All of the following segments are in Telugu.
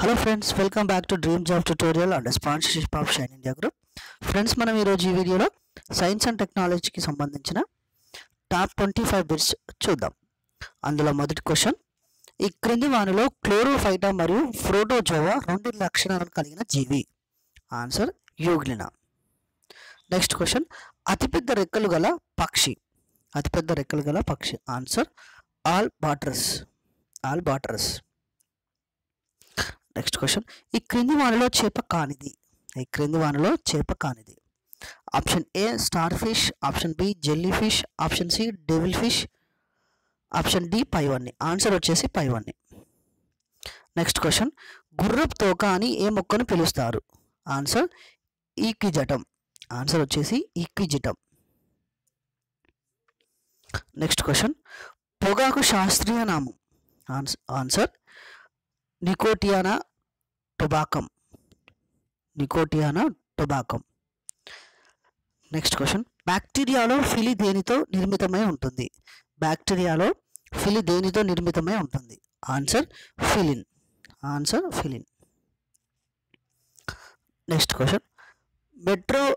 Hello friends welcome back to dream job tutorial and sponsorship of Shine India group friends మనం ఈరోజు ఈ వీడియోలో సైన్స్ అండ్ టెక్నాలజీకి సంబంధించిన టాప్ ట్వంటీ ఫైవ్ బిట్స్ చూద్దాం. అందులో మొదటి క్వశ్చన్ ఈ క్రింది వానిలో క్లోరోఫైటా మరియు ఫ్రోటోజోవా రెండు లక్షణాలను కలిగిన జీవి. Answer Euglena. నెక్స్ట్ క్వశ్చన్ అతిపెద్ద రెక్కలు గల పక్షి. అతిపెద్ద రెక్కలు గల పక్షి. Answer albatross albatross next question ఈ క్రింది వానలో చేప కానిది. ఈ క్రింది వానలో చేప కానిది. Option A starfish option B jellyfish option C devil fish option D పైవన్ని answer వచ్చేసి పైవన్ని నెక్స్ట్ క్వశ్చన్ గుర్రపు తోక అని ఏ మొక్కను పిలుస్తారు? ఆన్సర్ ఈక్విజటం. ఆన్సర్ వచ్చేసి ఈక్విజిటం. నెక్స్ట్ క్వశ్చన్ పొగాకు శాస్త్రీయ నామం. Ann's- answer Nicotiana tabacum. Nicotiana tabacum? Next question. బ్యాక్టీరియాలో ఫిలి దేనితో నిర్మితమై ఉంటుంది? బ్యాక్టీరియాలో ఫిలి దేనితో నిర్మితమై ఉంటుంది? Answer fill in. Answer fill in. Next question. Metro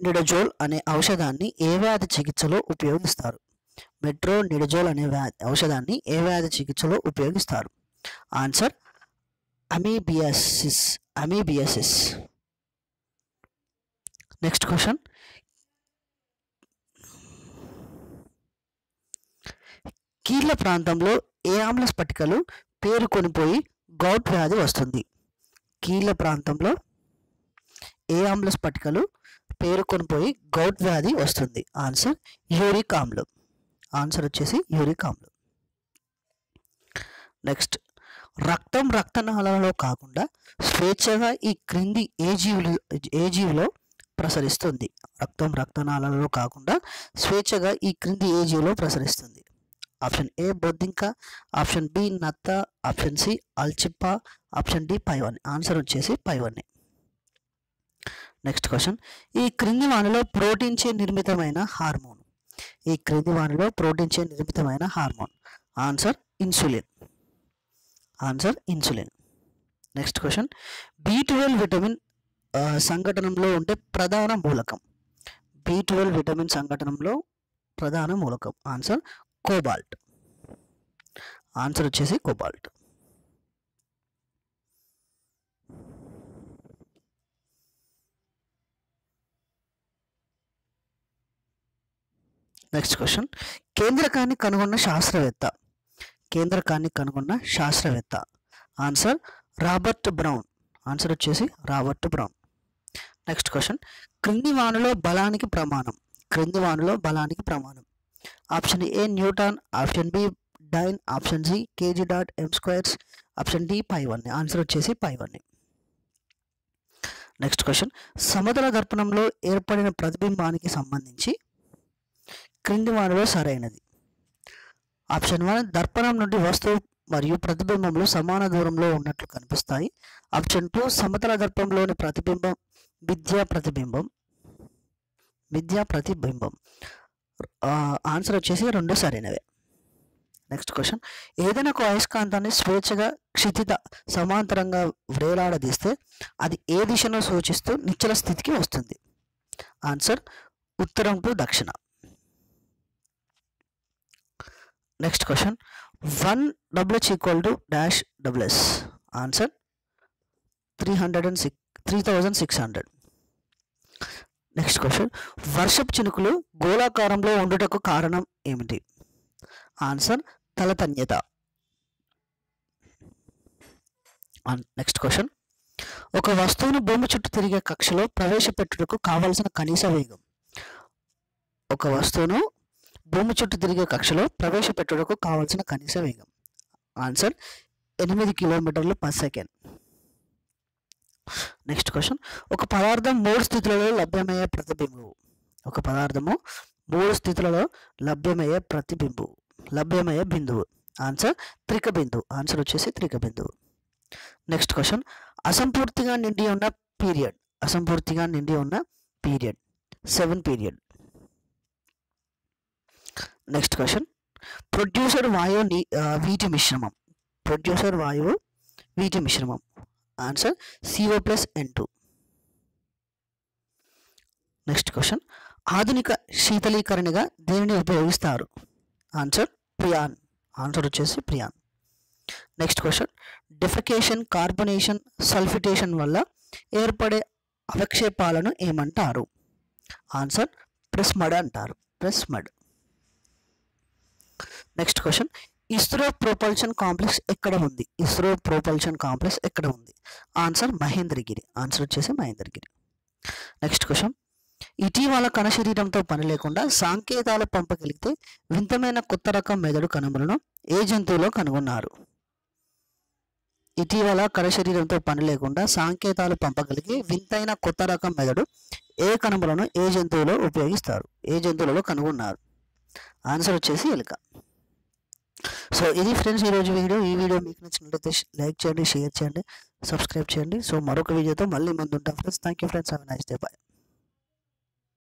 నిడజోల్ అనే ఔషధాన్ని ఏ వ్యాధి చికిత్సలో ఉపయోగిస్తారు? మెట్రో నిడజోల్ అనే వ్యాధి ఔషధాన్ని ఏ వ్యాధి చికిత్సలో ఉపయోగిస్తారు? Answer amoebiasis amoebiasis next question కీళ్ళ ప్రాంతంలో ఏ ఆమ్ల స్ఫటికలు పేరుకొనిపోయి గౌట్ వ్యాధి వస్తుంది? కీళ్ళ ప్రాంతంలో ఏ ఆమ్ల స్ఫటికలు పేరుకొనిపోయి గౌట్ వ్యాధి వస్తుంది? ఆన్సర్ యూరిక్ ఆమ్లం. ఆన్సర్ వచ్చేసి యూరిక్ ఆమ్లం. నెక్స్ట్ రక్తం రక్తనాళాలలో కాకుండా స్వేచ్ఛగా ఈ క్రింది ఏ జీవులు ఏ జీవిలో ప్రసరిస్తుంది? రక్తం రక్తనాళాలలో కాకుండా స్వేచ్ఛగా ఈ క్రింది ఏ జీవిలో ప్రసరిస్తుంది? ఆప్షన్ ఏ బొద్దింక ఆప్షన్ బి నత్త ఆప్షన్ సి అల్చిప్ప ఆప్షన్ డి పైవన్. ఆన్సర్ వచ్చేసి పైవన్ని నెక్స్ట్ క్వశ్చన్. ఈ క్రింది వానిలో ప్రోటీన్చే నిర్మితమైన హార్మోన్. ఈ క్రింది వానిలో ప్రోటీన్చే నిర్మితమైన hormone. Answer insulin. Answer insulin next question B twelve vitamin సంఘటనలో ఉండే ప్రధాన మూలకం. బి ట్వెల్వ్ విటమిన్ సంఘటనలో ప్రధాన మూలకం. ఆన్సర్ కోబాల్ట్ ఆన్సర్ వచ్చేసి కోబాల్ట్ నెక్స్ట్ క్వశ్చన్ కేంద్రకాన్ని కనుగొన్న శాస్త్రవేత్త కేంద్రకాన్ని కనుగొన్న శాస్త్రవేత్త. Answer Robert Brown. ఆన్సర్ వచ్చేసి రాబర్ట్ బ్రౌన్. Next question. క్రింది వానులో బలానికి ప్రమాణం. క్రింది వానులో బలానికి ప్రమాణం. Option A newton option B dyne option C KG dot M squares option D పై వన్. ఆన్సర్ వచ్చేసి పై వన్. Next question. సముద్ర దర్పణంలో ఏర్పడిన ప్రతిబింబానికి సంబంధించి క్రింది వానలో సరైనది. ఆప్షన్ వన్ దర్పణం నుండి వస్తువు మరియు ప్రతిబింబంలో సమాన దూరంలో ఉన్నట్లు కనిపిస్తాయి. ఆప్షన్ టూ సమతల దర్పంలోని ప్రతిబింబం విద్యా ప్రతిబింబం విద్యా ప్రతిబింబం. ఆన్సర్ వచ్చేసి రెండు సరైనవే. నెక్స్ట్ క్వశ్చన్ ఏదైనా ఒక అయస్కాంతాన్ని స్వేచ్ఛగా క్షితిత సమాంతరంగా వ్రేలాడదీస్తే అది ఏ దిశను సూచిస్తూ నిశ్చల స్థితికి వస్తుంది? ఆన్సర్ ఉత్తరం టు దక్షిణ. Next question one W H equal to dash W S answer three hundred and six three thousand six hundred next question వర్షపు చినుకులు గోళాకారంలో ఉండుటకు కారణం ఏమిటి? ఆన్సర్ తలతన్యత. నెక్స్ట్ క్వశ్చన్ ఒక వస్తువును భూమి చుట్టూ తిరిగే కక్షలో ప్రవేశపెట్టుటకు కావలసిన కనీస వేగం. ఒక వస్తువును భూమి చుట్టూ తిరిగే కక్షలో ప్రవేశపెట్టుటకు కావలసిన కనీస వేగం. ఆన్సర్ ఎనిమిది కిలోమీటర్లు పర్ సెకండ్ నెక్స్ట్ క్వశ్చన్ ఒక పదార్థం మూడు స్థితులలో లభ్యమయ్యే ప్రతిబింబు. ఒక పదార్థము మూడు స్థితులలో లభ్యమయ్యే ప్రతిబింబు. లభ్యమయ్యే బిందువు. ఆన్సర్ త్రిక బిందువు ఆన్సర్ వచ్చేసి త్రిక బిందువు నెక్స్ట్ క్వశ్చన్ అసంపూర్తిగా నిండి ఉన్న పీరియడ్ అసంపూర్తిగా నిండి ఉన్న period seven period next question producer వాయువు నీ- వీటి మిశ్రమం ప్రొడ్యూసర్ వాయువు వీటి మిశ్రమం answer CO plus N two next question ఆధునిక శీతలీకరణగా దేనిని ఉపయోగిస్తారు. ఆన్సర్ ప్రియాన్ ఆన్సర్ వచ్చేసి freon next question defecation carbonation sulphitation వల్ల ఏర్పడే అవక్షేపాలను ఏమంటారు? ఆన్సర్ ప్రెస్మడ్ అంటారు. ప్రెస్మడ్ next question ISRO propulsion complex ఎక్కడ ఉంది? ఇస్రో ప్రొపల్షన్ కాంప్లెక్స్ ఎక్కడ ఉంది? ఆన్సర్ మహేంద్రగిరి ఆన్సర్ వచ్చేసి మహేంద్రగిరి నెక్స్ట్ క్వశ్చన్ ఇటీవల కణ శరీరంతో పని లేకుండా సాంకేతాలు పంపగలిగితే వింతమైన కొత్త రకం మెదడు కనుమలను ఏ జంతువులో కనుగొన్నారు? ఇటీవల కణ శరీరంతో పని లేకుండా సాంకేతాలు పంపగలిగి వింతైన కొత్త రకం మెదడు ఏ కనుమలను ఏ జంతువులో ఉపయోగిస్తారు? ఏ జంతువులలో కనుగొన్నారు? ఆన్సర్ వచ్చేసి ఎలుక. సో ఇది ఫ్రెండ్స్ ఈరోజు వీడియో. ఈ వీడియో మీకు నచ్చినట్లయితే లైక్ చేయండి షేర్ చేయండి సబ్స్క్రైబ్ చేయండి. సో మరొక వీడియోతో మళ్ళీ ముందు ఉంటాం friends thank you friends have nice day bye